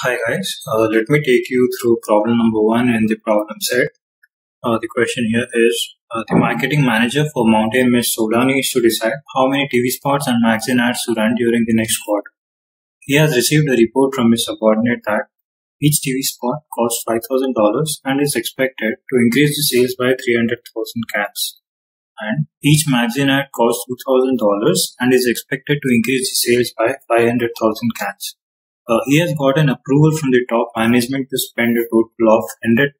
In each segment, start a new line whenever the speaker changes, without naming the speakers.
Hi guys, uh, let me take you through problem number one in the problem set. Uh, the question here is, uh, the marketing manager for Mountain Mist Soda needs to decide how many TV spots and magazine ads to run during the next quarter. He has received a report from his subordinate that each TV spot costs $5,000 and is expected to increase the sales by 300,000 cans. And each magazine ad costs $2,000 and is expected to increase the sales by 500,000 cans. Uh, he has got an approval from the top management to spend a total of $100,000,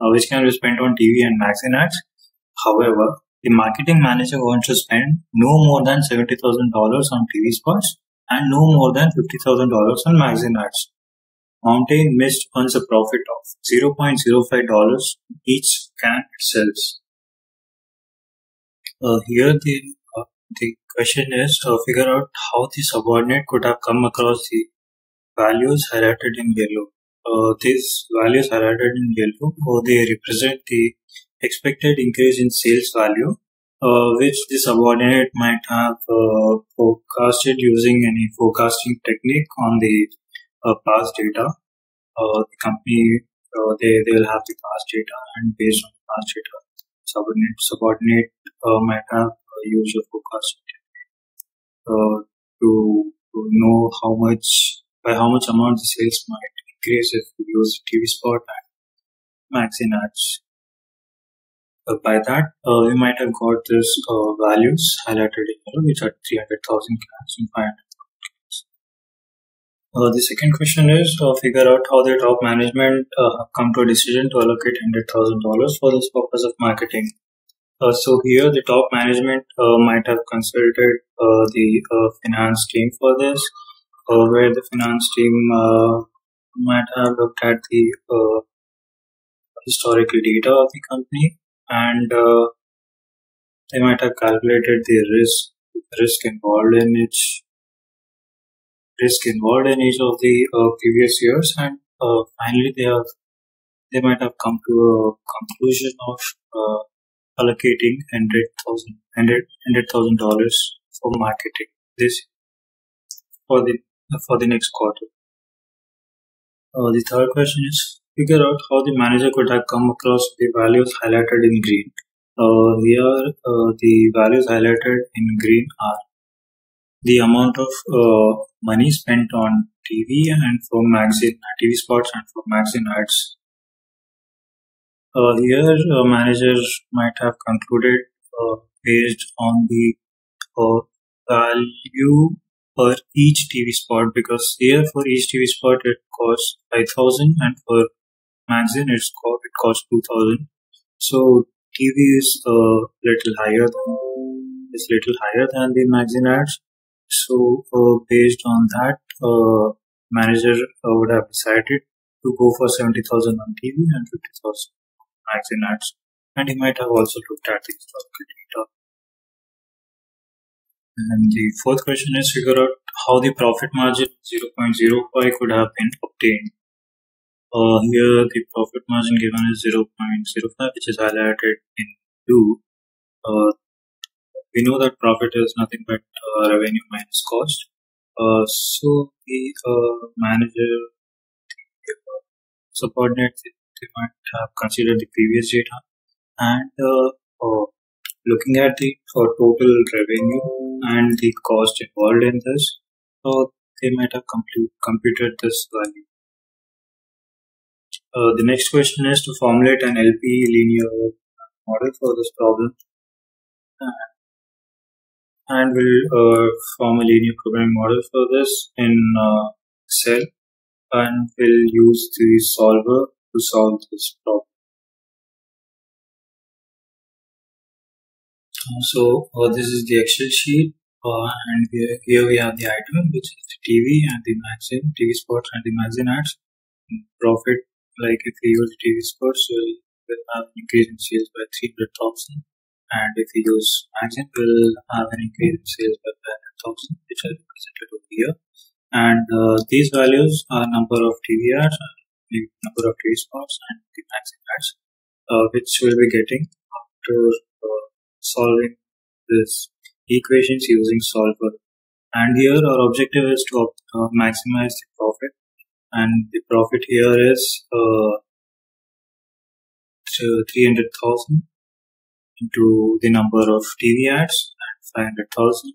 uh, which can be spent on TV and magazine ads. However, the marketing manager wants to spend no more than $70,000 on TV spots and no more than $50,000 on magazine ads. Mountain Mist earns a profit of $0.05 each can it sells. Uh, here the the question is to figure out how the subordinate could have come across the values highlighted in yellow. Uh, these values highlighted in yellow, or they represent the expected increase in sales value uh, which the subordinate might have uh, forecasted using any forecasting technique on the uh, past data. Uh, the company uh, they they will have the past data, and based on the past data, subordinate subordinate might have used of technique to to know how much by how much amount the sales might increase if we use TV spot and ads uh, by that, uh, we might have got these uh, values highlighted in yellow, which are 300,000 cans and 500,000 cans. Uh, the second question is to figure out how the top management uh, come to a decision to allocate $100,000 for this purpose of marketing. Uh, so here the top management might have consulted the finance team for this, where the finance team might have looked at the historical data of the company and uh, they might have calculated the risk risk involved in each risk involved in each of the uh, previous years and uh, finally they have they might have come to a conclusion of uh, allocating hundred thousand hundred hundred thousand dollars for marketing this for the for the next quarter. Uh, the third question is figure out how the manager could have come across the values highlighted in green. Uh, here, uh, the values highlighted in green are the amount of uh, money spent on TV and for magazine TV spots and for magazine ads. Here, uh, managers might have concluded uh, based on the uh, value per each TV spot because here for each TV spot it costs 5000 and for magazine it's cost, it costs 2000 so tv is a uh, little higher than is little higher than the magazine ads. So uh, based on that uh, manager uh, would have decided to go for 70000 on tv and 50000 ads and he might have also looked at the historical data and the fourth question is figure out how the profit margin 0.05 could have been obtained uh, here the profit margin given is 0.05 which is highlighted in blue. Uh, we know that profit is nothing but uh, revenue minus cost. Uh, so the uh, manager, uh, subordinate, they might have considered the previous data and looking at the total revenue and the cost involved in this, so they might have computed this value. Uh, the next question is to formulate an LP linear model for this problem. Uh, and we'll uh, form a linear programming model for this in uh, Excel and we'll use the solver to solve this problem. Uh, so uh, this is the Excel sheet and here here we have the item which is the TV and the magazine, TV spots and the magazine ads, profit like if we use TV spots, we'll, we'll have an increase in sales by 300,000. And if we use magazine, we'll have an increase in sales by 500,000, which are represented over here. And uh, these values are number of TV ads, the number of TV spots, and the magazine ads, uh, which we'll be getting after uh, solving this equations using solver. And here our objective is to uh, maximize the profit and the profit here is uh, 300,000 into the number of TV ads and 500,000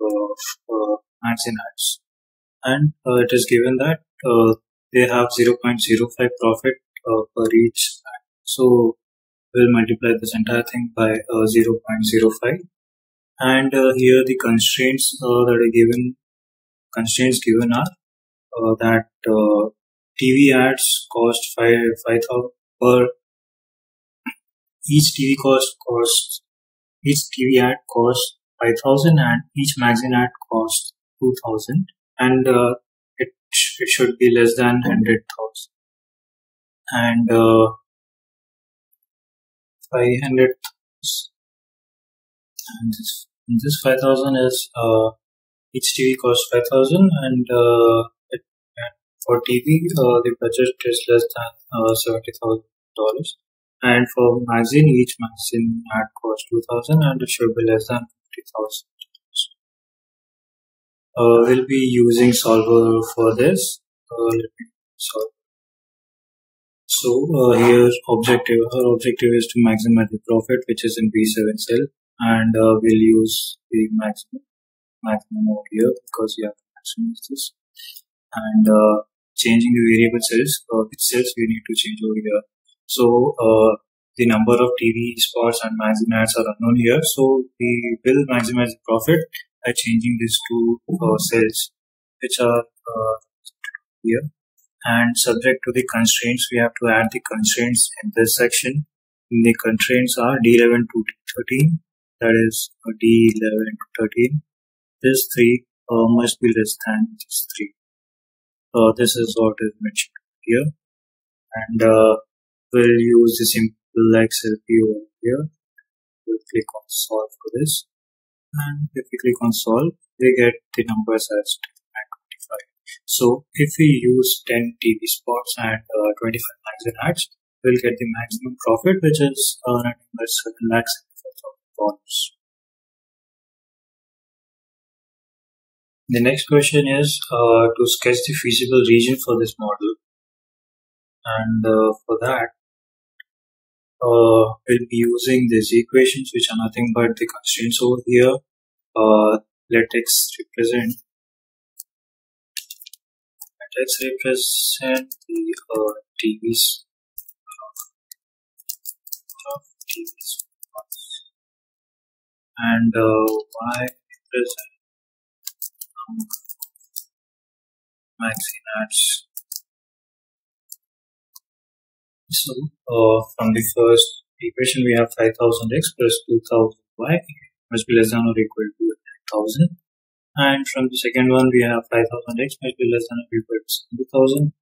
of uh, magazine ads and uh, it is given that uh, they have 0.05 profit uh, per each. So we'll multiply this entire thing by uh, 0.05 and uh, here the constraints uh, that are given constraints given are uh, that uh, TV ads cost five five thousand per each TV cost cost each TV ad costs five thousand and each magazine ad costs two thousand. And uh, it, should be less than hundred thousand. And uh, five hundred and this, this five thousand is uh, each TV costs 5000 and uh, for TV uh, the budget is less than uh, $70,000 and for magazine each magazine ad costs 2000 and it should be less than 50000 uh, we'll be using solver for this. Uh, solve. So uh, here objective our objective is to maximize the profit which is in B7 cell and uh, we'll use the maximum maximum over here because we have to maximize this. And uh, changing the variable cells uh, which cells we need to change over here. So uh, the number of TV spots and magazine ads are unknown here. So we will maximize the profit by changing these two uh, cells which are uh, here and subject to the constraints we have to add the constraints in this section the constraints are D11 to D13 that is uh, D11 to 13 this 3 uh, must be less than this 3. Uh, this is what is mentioned here. And uh, we'll use the Simplex LP over here. We'll click on solve for this. And if we click on solve, we get the numbers as 10 25. So if we use 10 TV spots and uh, 25 magazine ads, we'll get the maximum profit, which is uh, nothing but 7 lakhs dollars. The next question is uh, to sketch the feasible region for this model. And uh, for that, uh, we'll be using these equations, which are nothing but the constraints over here. Uh, let x represent let x represent the uh, TVs and uh, y represent maxi ads. So uh, from the first equation we have 5000x plus 2000y must be less than or equal to 1000 and from the second one we have 5000x must be less than or equal to 2000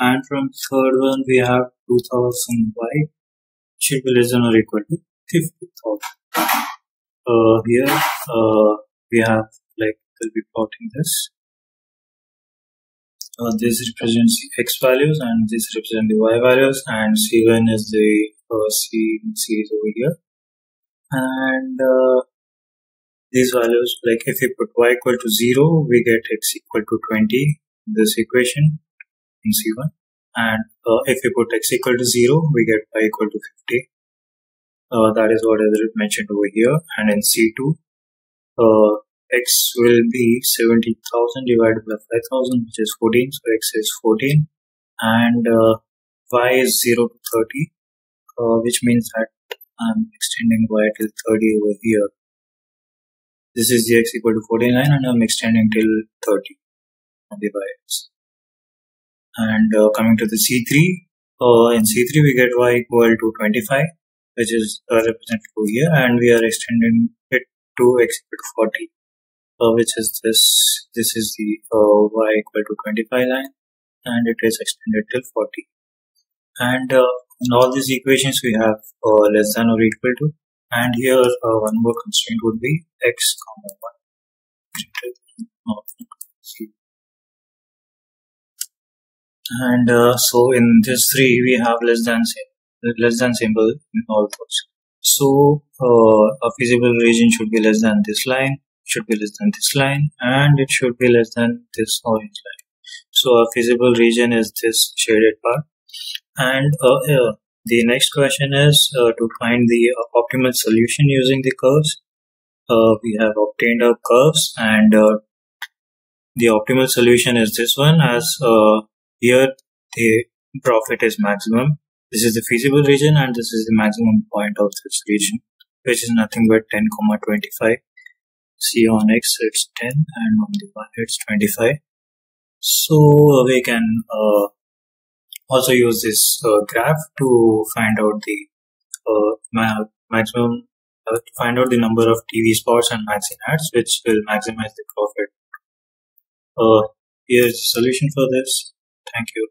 and from the third one we have 2000y should be less than or equal to 50000 uh, here uh, we have like we'll be plotting this. Uh, this represents x values and this represents the y values and C1 is the uh, C series over here. And uh, these values, like if we put y equal to 0, we get x equal to 20 this equation in C1. And uh, if we put x equal to 0, we get y equal to 50. Uh, that is what is mentioned over here. And in C2, uh, x will be 70,000 divided by 5,000 which is 14 so x is 14 and uh, y is 0 to 30 uh, which means that I'm extending y till 30 over here. This is the x equal to 49 and I'm extending till 30 on the y axis and uh, coming to the C3 uh, in C3 we get y equal to 25 which is uh, represented over here and we are extending it to x equal to 40 uh, which is this this is the uh, y equal to 25 line and it is extended till 40 and uh, in all these equations we have uh, less than or equal to and here uh, one more constraint would be x comma 1 and uh, so in this three we have less than less than symbol in all those. So a feasible region should be less than this line should be less than this line and it should be less than this orange line So our feasible region is this shaded part. And uh, the next question is uh, to find the optimal solution using the curves. Uh, we have obtained our curves and uh, the optimal solution is this one as uh, here the profit is maximum. This is the feasible region and this is the maximum point of this region which is nothing but 10 comma 25 c on x it's 10 and on the y it's 25 so we can uh, also use this uh, graph to find out the uh, ma maximum uh, to find out the number of TV spots and magazine ads which will maximize the profit. Uh, here's the solution for this. Thank you.